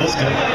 busca.